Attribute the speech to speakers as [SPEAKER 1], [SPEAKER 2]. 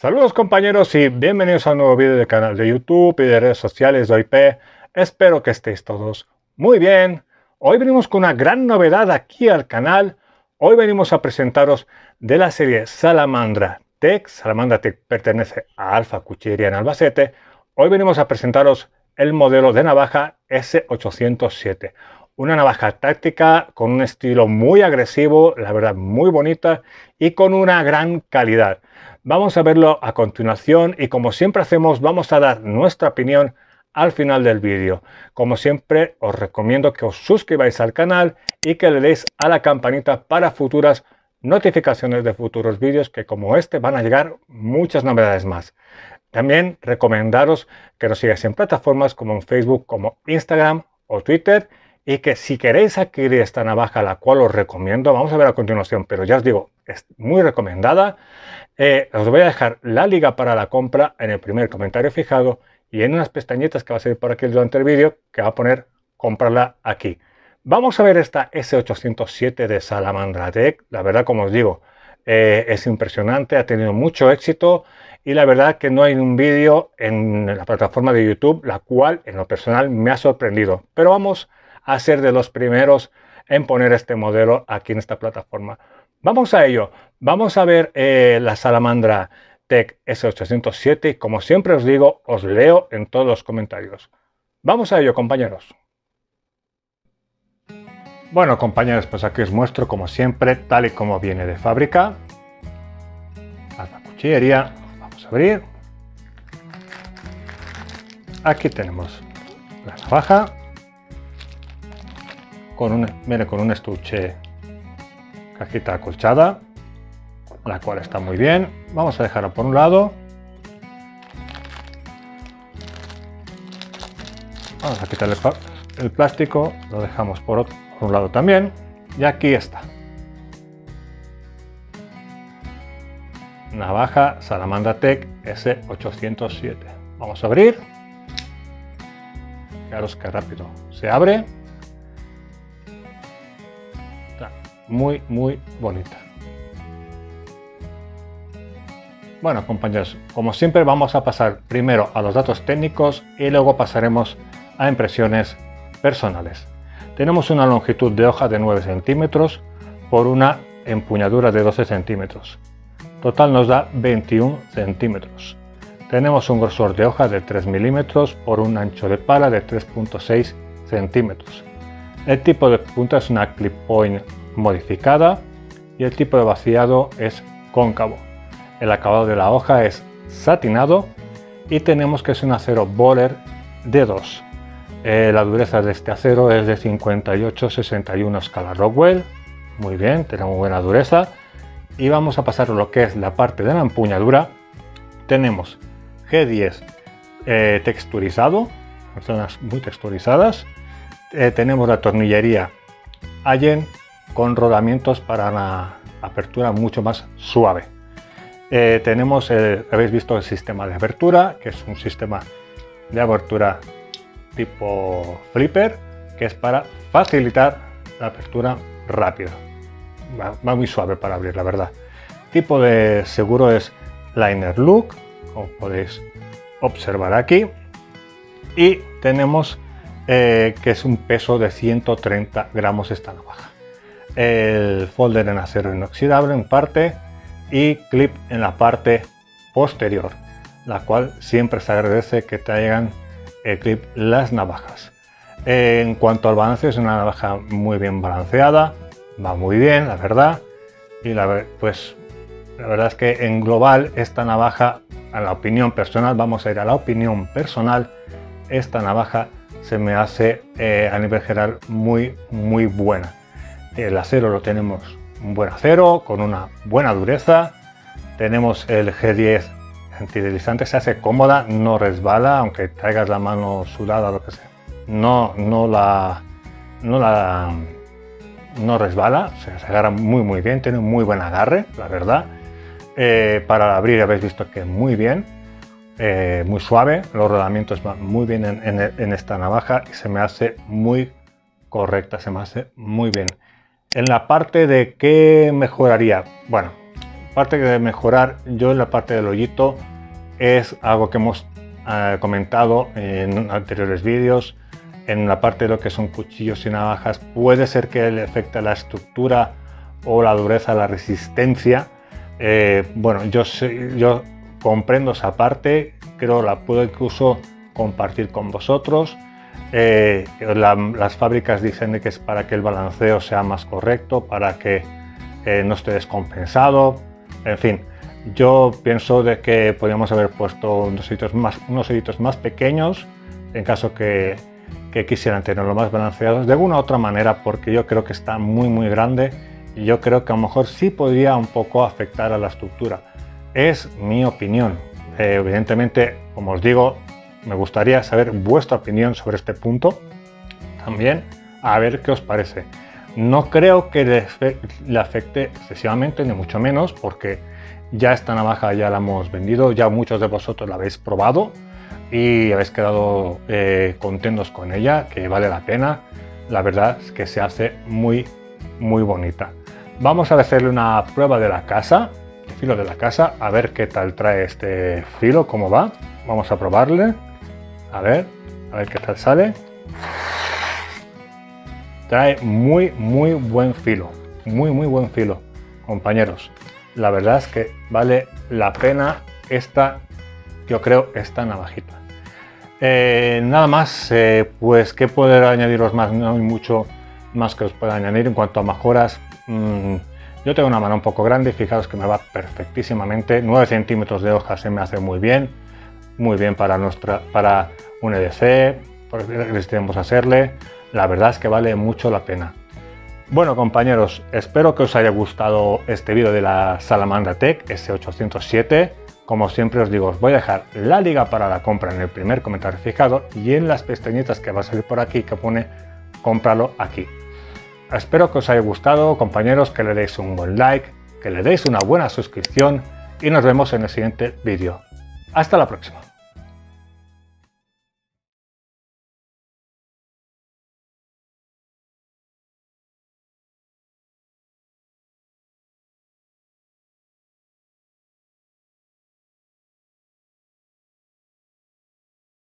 [SPEAKER 1] Saludos compañeros y bienvenidos a un nuevo vídeo del canal de YouTube y de redes sociales de OIP. Espero que estéis todos muy bien. Hoy venimos con una gran novedad aquí al canal. Hoy venimos a presentaros de la serie Salamandra Tech. Salamandra Tech pertenece a Alfa Cuchillería en Albacete. Hoy venimos a presentaros el modelo de navaja S807. Una navaja táctica con un estilo muy agresivo, la verdad muy bonita y con una gran calidad. Vamos a verlo a continuación y como siempre hacemos vamos a dar nuestra opinión al final del vídeo. Como siempre os recomiendo que os suscribáis al canal y que le deis a la campanita para futuras de futuros vídeos que como este van a llegar muchas novedades más. También recomendaros que nos sigáis en plataformas como en Facebook, como Instagram o Twitter y que si queréis adquirir esta navaja, la cual os recomiendo, vamos a ver a continuación, pero ya os digo, es muy recomendada. Eh, os voy a dejar la liga para la compra en el primer comentario fijado y en unas pestañitas que va a salir por aquí durante el vídeo que va a poner comprarla aquí. Vamos a ver esta S807 de Salamandra Tech. La verdad, como os digo, eh, es impresionante, ha tenido mucho éxito y la verdad que no hay un vídeo en la plataforma de YouTube, la cual en lo personal me ha sorprendido. Pero vamos a ser de los primeros en poner este modelo aquí en esta plataforma. Vamos a ello. Vamos a ver eh, la salamandra Tech S807 y como siempre os digo, os leo en todos los comentarios. Vamos a ello, compañeros. Bueno, compañeros, pues aquí os muestro como siempre, tal y como viene de fábrica. A la cuchillería. Vamos a abrir. Aquí tenemos la navaja. Con un, viene con un estuche cajita acolchada, la cual está muy bien. Vamos a dejarla por un lado. Vamos a quitar el, plástico, lo dejamos por, un lado también. Y aquí está. Navaja Salamandra Tech S807. Vamos a abrir. Fijaros que rápido se abre. muy, muy bonita. Bueno, compañeros, como siempre vamos a pasar primero a los datos técnicos y luego pasaremos a impresiones personales. Tenemos una longitud de hoja de 9 centímetros por una empuñadura de 12 centímetros. Total nos da 21 centímetros. Tenemos un grosor de hoja de 3 milímetros por un ancho de pala de 3.6 centímetros. El tipo de punta es una clip point modificada y el tipo de vaciado es cóncavo. El acabado de la hoja es satinado y tenemos que es un acero Boller de 2. Eh, la dureza de este acero es de 58-61 escala Rockwell. Muy bien, tenemos buena dureza. Y vamos a pasar a lo que es la parte de la empuñadura. Tenemos G10 eh, texturizado, zonas muy texturizadas. Eh, tenemos la tornillería Allen con rodamientos para una apertura mucho más suave. Eh, tenemos, habéis visto el sistema de apertura, que es un sistema de apertura tipo flipper, que es para facilitar la apertura rápida. Va, muy suave para abrir, la verdad. Tipo de seguro es liner look, como podéis observar aquí. Y tenemos eh, que es un peso de 130 gramos esta navaja el folder en acero inoxidable en parte y clip en la parte posterior, la cual siempre se agradece que traigan el clip las navajas. En cuanto al balance, es una navaja muy bien balanceada, va muy bien, la verdad. Y la, pues, la verdad es que en global esta navaja, a la opinión personal, vamos a ir a la opinión personal, esta navaja se me hace eh, a nivel general muy, muy buena. El acero lo tenemos un buen acero con una buena dureza. Tenemos el G10 antideslizante, se hace cómoda, no resbala, aunque traigas la mano sudada o lo que sea. No, no la, no la, no resbala, se, agarra muy muy bien, tiene un muy buen agarre, la verdad. Eh, para abrir habéis visto que muy bien. eh, muy suave, los rodamientos van muy bien en, esta navaja y se me hace muy correcta, se me hace muy bien. En la parte de qué mejoraría, bueno, parte de mejorar, yo en la parte del hoyito es algo que hemos eh, comentado en anteriores vídeos, en la parte de lo que son cuchillos y navajas, puede ser que le afecte la estructura o la dureza, la resistencia. Eh, bueno, yo, yo comprendo esa parte, creo la puedo incluso compartir con vosotros. Eh, las fábricas dicen que es para que el balanceo sea más correcto, para que eh, no esté descompensado, en fin. Yo pienso de que podríamos haber puesto unos hitos más, pequeños en caso que, que quisieran tenerlo más balanceados de alguna u otra manera porque yo creo que está muy muy grande y yo creo que a lo mejor sí podría un poco afectar a la estructura. Es mi opinión. Eh, evidentemente, como os digo, me gustaría saber vuestra opinión sobre este punto. También a ver qué os parece. No creo que le, afecte excesivamente, ni mucho menos, porque ya esta navaja ya la hemos vendido, ya muchos de vosotros la habéis probado y habéis quedado eh, contentos con ella, que vale la pena. La verdad es que se hace muy, muy bonita. Vamos a hacerle una prueba de la casa, el filo de la casa, a ver qué tal trae este filo, cómo va. Vamos a probarle. A ver, a ver qué tal sale. Trae muy, muy buen filo. Muy, muy buen filo, compañeros. La verdad es que vale la pena esta, yo creo, esta navajita. Eh, nada más, eh, pues que poder añadiros más, no hay mucho más que os pueda añadir en cuanto a mejoras Mm, yo tengo una mano un poco grande, fijaos que me va perfectísimamente. 9 centímetros de hoja se me hace muy bien, muy bien para, nuestra, para un EDC, porque necesitamos hacerle. La verdad es que vale mucho la pena. Bueno compañeros, espero que os haya gustado este vídeo de la Salamandra Tech S807. Como siempre os digo, os voy a dejar la liga para la compra en el primer comentario fijado y en las pestañitas que va a salir por aquí que pone cómpralo aquí. Espero que os haya gustado, compañeros, que le deis un buen like, que le deis una buena suscripción y nos vemos en el siguiente vídeo. Hasta la próxima.